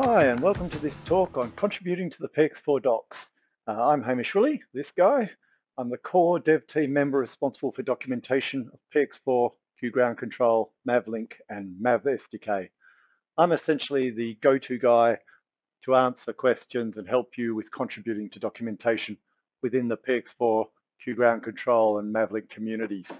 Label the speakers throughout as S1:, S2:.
S1: Hi and welcome to this talk on contributing to the PX4 docs. Uh, I'm Hamish Willee, this guy. I'm the core dev team member responsible for documentation of PX4, QGroundControl, Mavlink and Mav SDK. I'm essentially the go-to guy to answer questions and help you with contributing to documentation within the PX4, QGroundControl and Mavlink communities.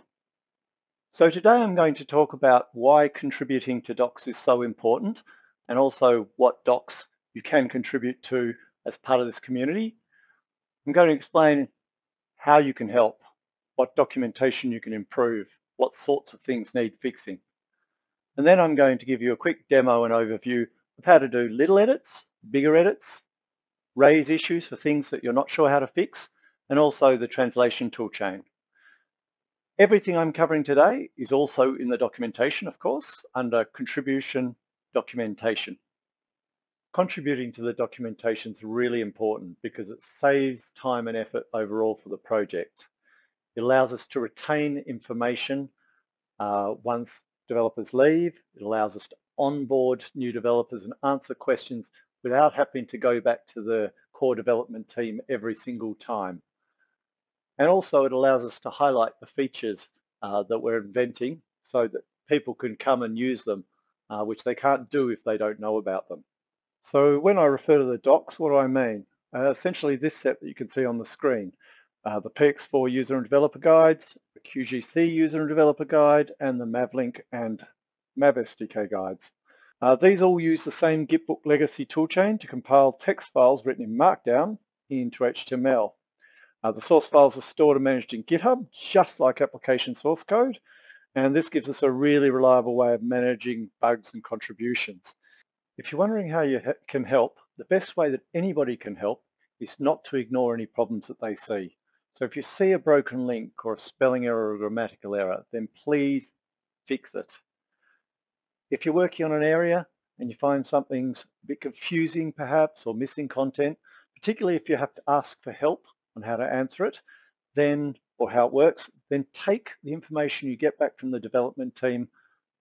S1: So today I'm going to talk about why contributing to docs is so important and also what docs you can contribute to as part of this community. I'm going to explain how you can help, what documentation you can improve, what sorts of things need fixing. And then I'm going to give you a quick demo and overview of how to do little edits, bigger edits, raise issues for things that you're not sure how to fix, and also the translation toolchain. Everything I'm covering today is also in the documentation, of course, under contribution documentation. Contributing to the documentation is really important because it saves time and effort overall for the project. It allows us to retain information uh, once developers leave. It allows us to onboard new developers and answer questions without having to go back to the core development team every single time. And also it allows us to highlight the features uh, that we're inventing so that people can come and use them uh, which they can't do if they don't know about them. So when I refer to the docs, what do I mean? Uh, essentially this set that you can see on the screen, uh, the PX4 user and developer guides, the QGC user and developer guide, and the Mavlink and Mav SDK guides. Uh, these all use the same Gitbook legacy toolchain to compile text files written in Markdown into HTML. Uh, the source files are stored and managed in GitHub, just like application source code, and this gives us a really reliable way of managing bugs and contributions. If you're wondering how you can help, the best way that anybody can help is not to ignore any problems that they see. So if you see a broken link or a spelling error or a grammatical error, then please fix it. If you're working on an area and you find something's a bit confusing perhaps or missing content, particularly if you have to ask for help on how to answer it, then or how it works, then take the information you get back from the development team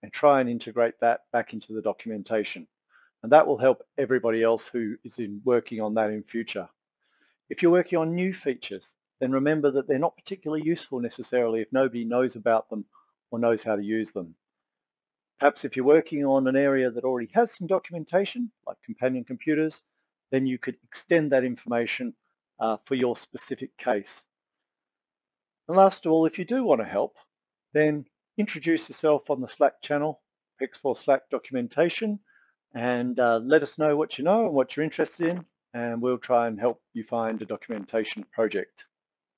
S1: and try and integrate that back into the documentation. And that will help everybody else who is in working on that in future. If you're working on new features, then remember that they're not particularly useful necessarily if nobody knows about them or knows how to use them. Perhaps if you're working on an area that already has some documentation, like companion computers, then you could extend that information uh, for your specific case. And last of all, if you do want to help, then introduce yourself on the Slack channel, PX4 Slack documentation, and uh, let us know what you know and what you're interested in, and we'll try and help you find a documentation project.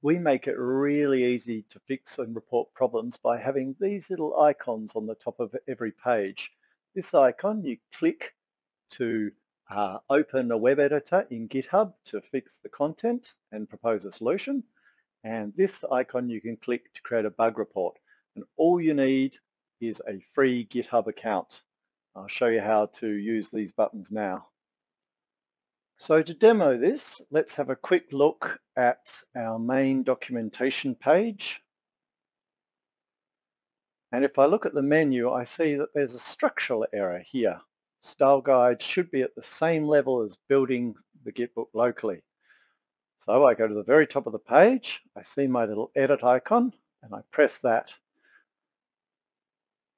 S1: We make it really easy to fix and report problems by having these little icons on the top of every page. This icon, you click to uh, open a web editor in GitHub to fix the content and propose a solution. And this icon you can click to create a bug report. And all you need is a free GitHub account. I'll show you how to use these buttons now. So to demo this, let's have a quick look at our main documentation page. And if I look at the menu, I see that there's a structural error here. Style guide should be at the same level as building the Gitbook locally. So I go to the very top of the page, I see my little edit icon, and I press that.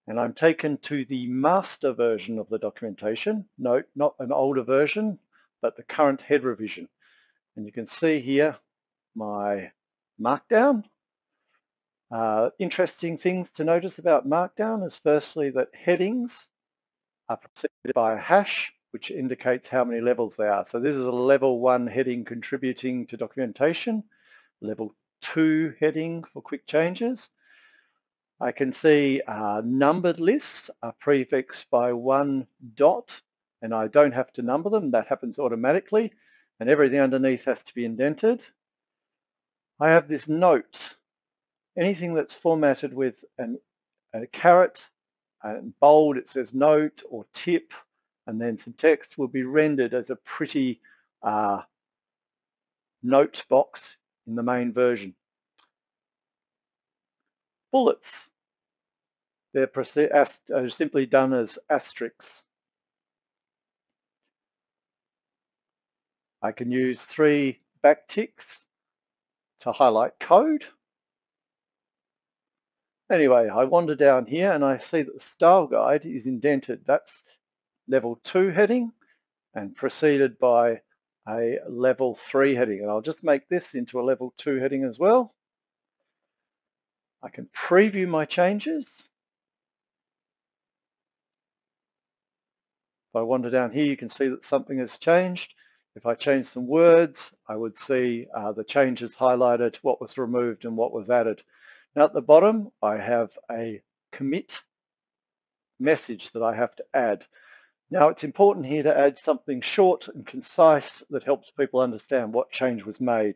S1: And I'm taken to the master version of the documentation. Note, not an older version, but the current head revision. And you can see here my Markdown. Uh, interesting things to notice about Markdown is firstly that headings are preceded by a hash which indicates how many levels they are. So this is a level one heading contributing to documentation, level two heading for quick changes. I can see uh, numbered lists are prefixed by one dot and I don't have to number them, that happens automatically and everything underneath has to be indented. I have this note, anything that's formatted with an, a caret and bold it says note or tip and then some text will be rendered as a pretty uh, note box in the main version. Bullets. They're simply done as asterisks. I can use three backticks to highlight code. Anyway, I wander down here and I see that the style guide is indented. That's level two heading and preceded by a level three heading. And I'll just make this into a level two heading as well. I can preview my changes. If I wander down here, you can see that something has changed. If I change some words, I would see uh, the changes highlighted, what was removed and what was added. Now at the bottom, I have a commit message that I have to add. Now it's important here to add something short and concise that helps people understand what change was made.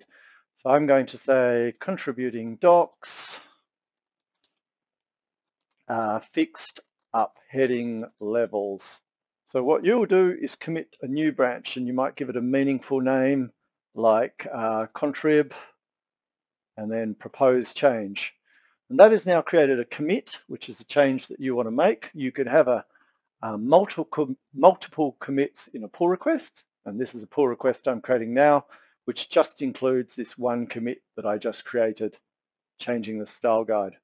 S1: So I'm going to say contributing docs, uh, fixed up heading levels. So what you'll do is commit a new branch and you might give it a meaningful name like uh, contrib and then propose change. And that has now created a commit, which is a change that you want to make. You could have a, a multiple, multiple commits in a pull request. And this is a pull request I'm creating now, which just includes this one commit that I just created, changing the style guide.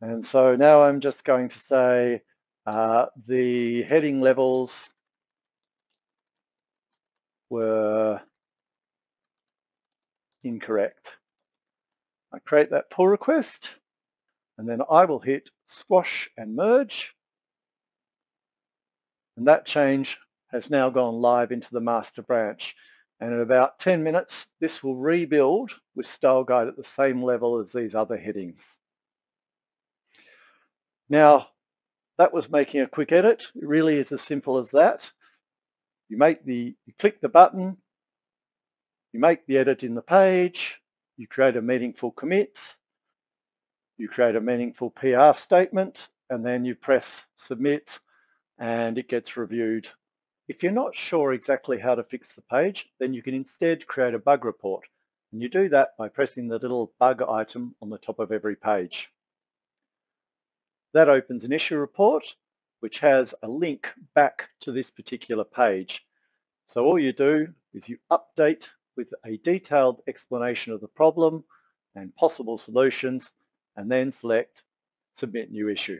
S1: And so now I'm just going to say uh, the heading levels were incorrect. I create that pull request and then I will hit squash and merge. And that change has now gone live into the master branch. And in about 10 minutes, this will rebuild with style guide at the same level as these other headings. Now, that was making a quick edit. It really is as simple as that. You make the, you click the button, you make the edit in the page, you create a meaningful commit, you create a meaningful PR statement, and then you press submit and it gets reviewed. If you're not sure exactly how to fix the page, then you can instead create a bug report. And you do that by pressing the little bug item on the top of every page. That opens an issue report, which has a link back to this particular page. So all you do is you update with a detailed explanation of the problem and possible solutions, and then select Submit New Issue.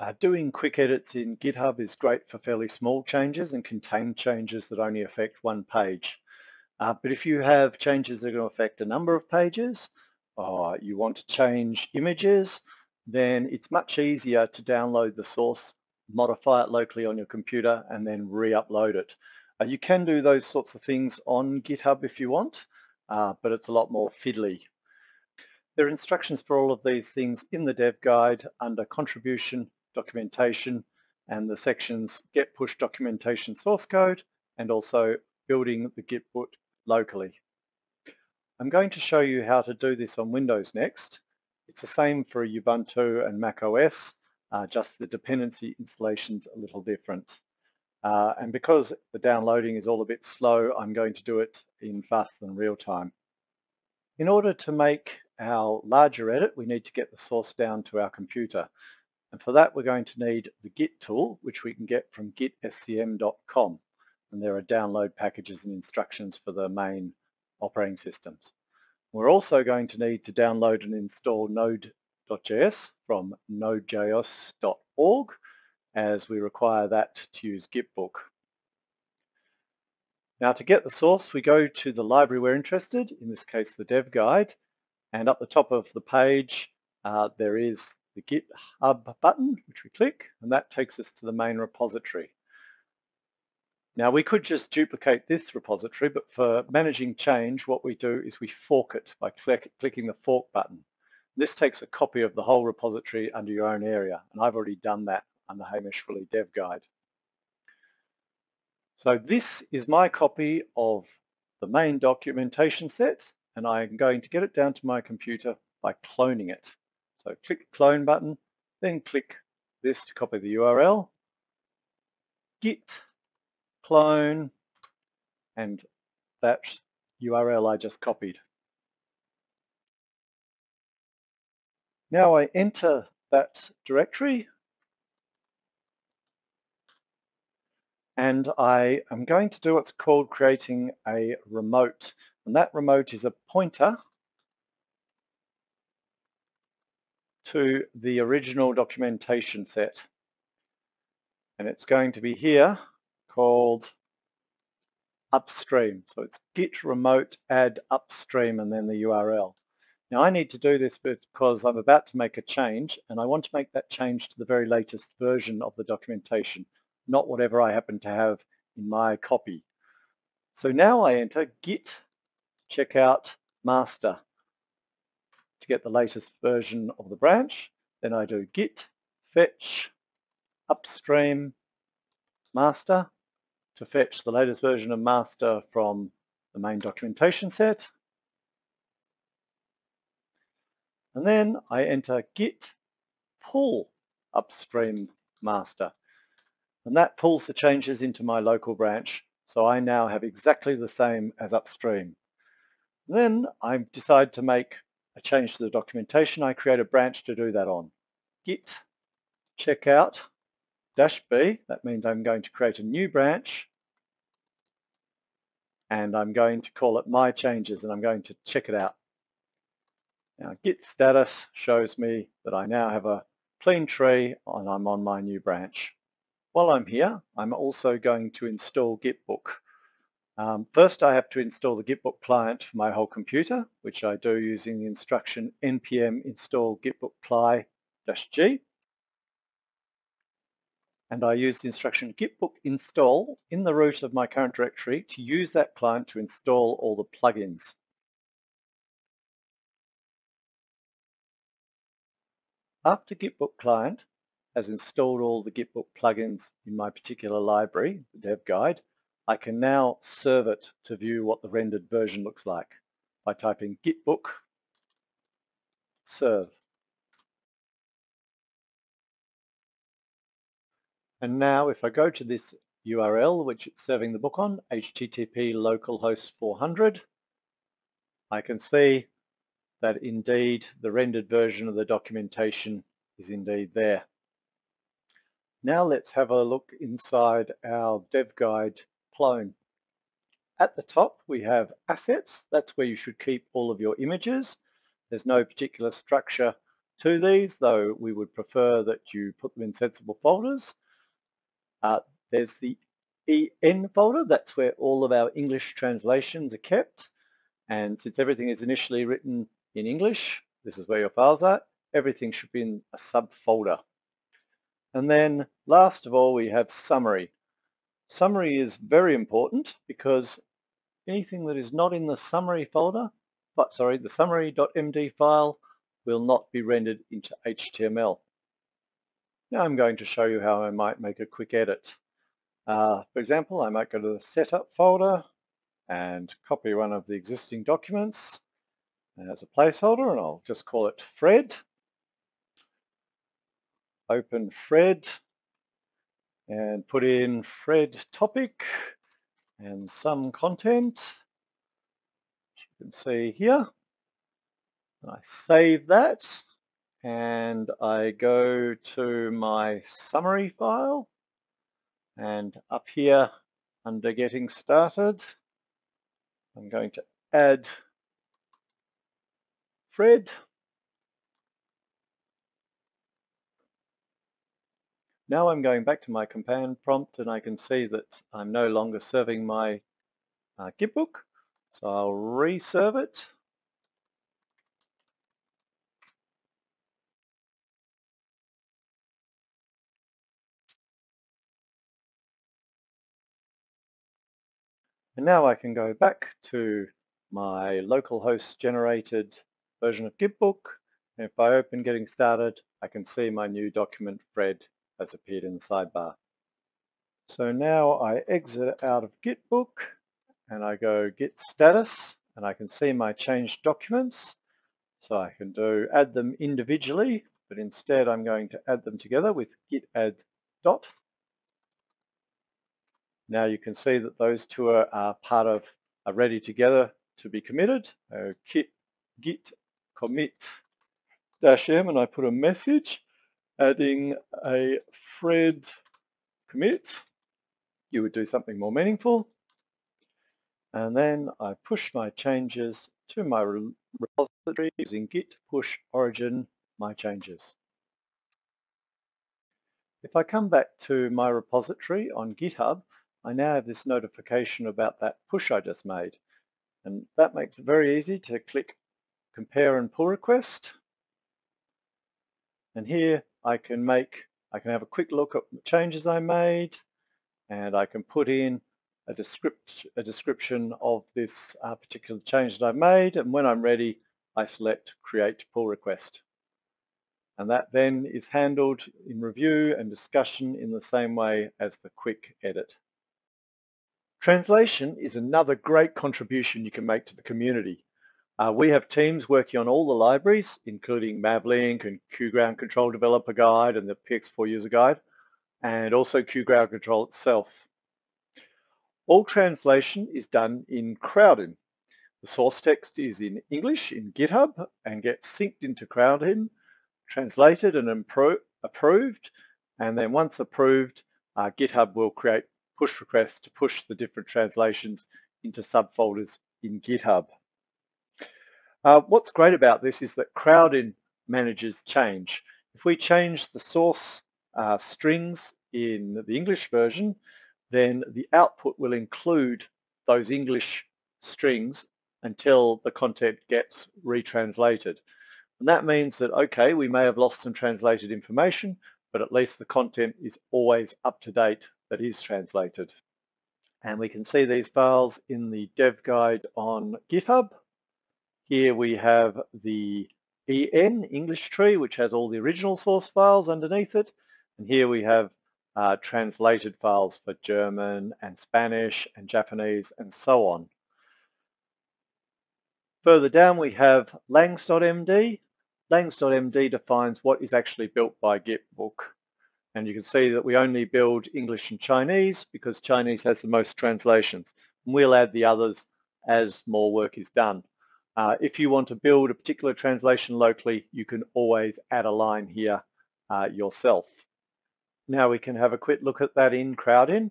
S1: Uh, doing quick edits in GitHub is great for fairly small changes and contain changes that only affect one page. Uh, but if you have changes that are going to affect a number of pages, or you want to change images, then it's much easier to download the source, modify it locally on your computer, and then re-upload it. Uh, you can do those sorts of things on GitHub if you want, uh, but it's a lot more fiddly. There are instructions for all of these things in the dev guide under contribution, documentation, and the sections get push documentation source code, and also building the Git boot locally. I'm going to show you how to do this on Windows next. It's the same for Ubuntu and Mac OS, uh, just the dependency installation's a little different. Uh, and because the downloading is all a bit slow, I'm going to do it in faster than real time. In order to make our larger edit, we need to get the source down to our computer. And for that, we're going to need the Git tool, which we can get from gitscm.com. And there are download packages and instructions for the main operating systems. We're also going to need to download and install node.js from nodejs.org as we require that to use Gitbook. Now to get the source, we go to the library we're interested, in this case the dev guide, and up the top of the page uh, there is the GitHub button, which we click, and that takes us to the main repository. Now we could just duplicate this repository, but for managing change, what we do is we fork it by click, clicking the fork button. This takes a copy of the whole repository under your own area, and I've already done that under Hamish Fully Dev Guide. So this is my copy of the main documentation set, and I'm going to get it down to my computer by cloning it. So click clone button, then click this to copy the URL, git clone, and that URL I just copied. Now I enter that directory and I am going to do what's called creating a remote. And that remote is a pointer to the original documentation set. And it's going to be here called upstream. So it's git remote add upstream and then the URL. Now I need to do this because I'm about to make a change and I want to make that change to the very latest version of the documentation, not whatever I happen to have in my copy. So now I enter git checkout master to get the latest version of the branch. Then I do git fetch upstream master to fetch the latest version of master from the main documentation set. And then I enter git pull upstream master. And that pulls the changes into my local branch. So I now have exactly the same as upstream. Then I decide to make a change to the documentation. I create a branch to do that on. Git checkout dash B. That means I'm going to create a new branch and I'm going to call it my changes and I'm going to check it out. Now git status shows me that I now have a clean tree and I'm on my new branch. While I'm here, I'm also going to install Gitbook. Um, first, I have to install the Gitbook client for my whole computer, which I do using the instruction npm install gitbook ply-g and I use the instruction gitbook install in the root of my current directory to use that client to install all the plugins. After Gitbook client has installed all the Gitbook plugins in my particular library, the dev guide, I can now serve it to view what the rendered version looks like by typing gitbook serve. And now if I go to this URL, which it's serving the book on, http localhost 400, I can see that indeed the rendered version of the documentation is indeed there. Now let's have a look inside our dev guide clone. At the top we have assets, that's where you should keep all of your images. There's no particular structure to these, though we would prefer that you put them in sensible folders. Uh, there's the EN folder, that's where all of our English translations are kept. And since everything is initially written in English, this is where your files are, everything should be in a subfolder. And then last of all, we have summary. Summary is very important because anything that is not in the summary folder, but sorry, the summary.md file will not be rendered into HTML. Now I'm going to show you how I might make a quick edit. Uh, for example, I might go to the setup folder and copy one of the existing documents as a placeholder and I'll just call it Fred. Open Fred and put in Fred topic and some content. You can see here. And I save that and I go to my summary file and up here under getting started I'm going to add Fred Now I'm going back to my command prompt and I can see that I'm no longer serving my uh, Gitbook so I'll reserve it. And now I can go back to my localhost generated version of Gitbook. And if I open getting started, I can see my new document Fred has appeared in the sidebar. So now I exit out of Gitbook and I go Git status and I can see my changed documents. So I can do add them individually, but instead I'm going to add them together with git add dot now you can see that those two are, are part of, are ready together to be committed. Git, git commit dash m and I put a message adding a Fred commit you would do something more meaningful. And then I push my changes to my repository using git push origin my changes. If I come back to my repository on GitHub, I now have this notification about that push I just made. And that makes it very easy to click compare and pull request. And here I can make, I can have a quick look at the changes I made and I can put in a, descript, a description of this uh, particular change that I've made. And when I'm ready, I select create pull request. And that then is handled in review and discussion in the same way as the quick edit. Translation is another great contribution you can make to the community. Uh, we have teams working on all the libraries, including MavLink and QGroundControl Developer Guide and the PX4 User Guide, and also QGroundControl itself. All translation is done in Crowdin. The source text is in English in GitHub and gets synced into Crowdin, translated and approved, and then once approved, uh, GitHub will create push requests to push the different translations into subfolders in GitHub. Uh, what's great about this is that Crowdin manages change. If we change the source uh, strings in the English version, then the output will include those English strings until the content gets retranslated. And that means that, okay, we may have lost some translated information, but at least the content is always up to date that is translated. And we can see these files in the dev guide on GitHub. Here we have the EN English tree, which has all the original source files underneath it. And here we have uh, translated files for German and Spanish and Japanese and so on. Further down we have langs.md. Langs.md defines what is actually built by Gitbook. And you can see that we only build English and Chinese because Chinese has the most translations. And we'll add the others as more work is done. Uh, if you want to build a particular translation locally, you can always add a line here uh, yourself. Now we can have a quick look at that in Crowdin.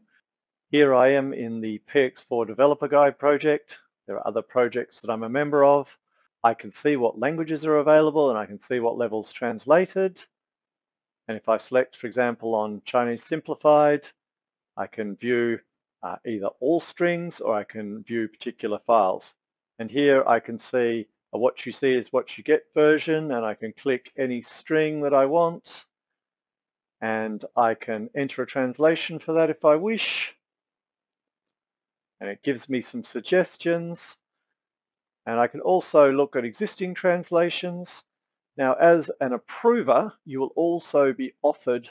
S1: Here I am in the PX4 Developer Guide project. There are other projects that I'm a member of. I can see what languages are available and I can see what levels translated. And if I select, for example, on Chinese Simplified, I can view uh, either all strings or I can view particular files. And here I can see a what you see is what you get version and I can click any string that I want and I can enter a translation for that if I wish. And it gives me some suggestions. And I can also look at existing translations. Now, as an approver, you will also be offered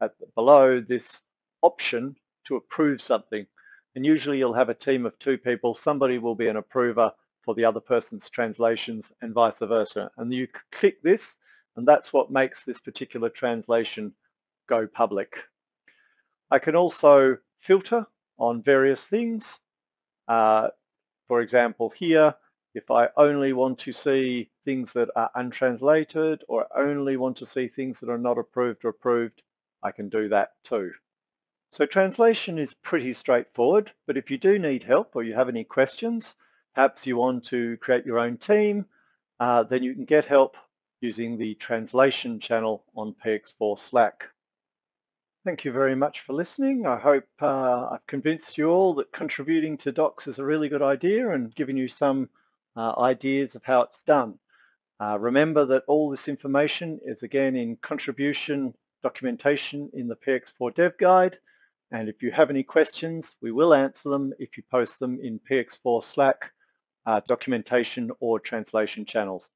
S1: at below this option to approve something. And usually you'll have a team of two people. Somebody will be an approver for the other person's translations and vice versa. And you click this, and that's what makes this particular translation go public. I can also filter on various things. Uh, for example, here, if I only want to see things that are untranslated or only want to see things that are not approved or approved, I can do that too. So translation is pretty straightforward, but if you do need help or you have any questions, perhaps you want to create your own team, uh, then you can get help using the translation channel on PX4 Slack. Thank you very much for listening. I hope uh, I've convinced you all that contributing to docs is a really good idea and given you some uh, ideas of how it's done. Uh, remember that all this information is again in contribution documentation in the PX4 Dev Guide. And if you have any questions, we will answer them if you post them in PX4 Slack uh, documentation or translation channels.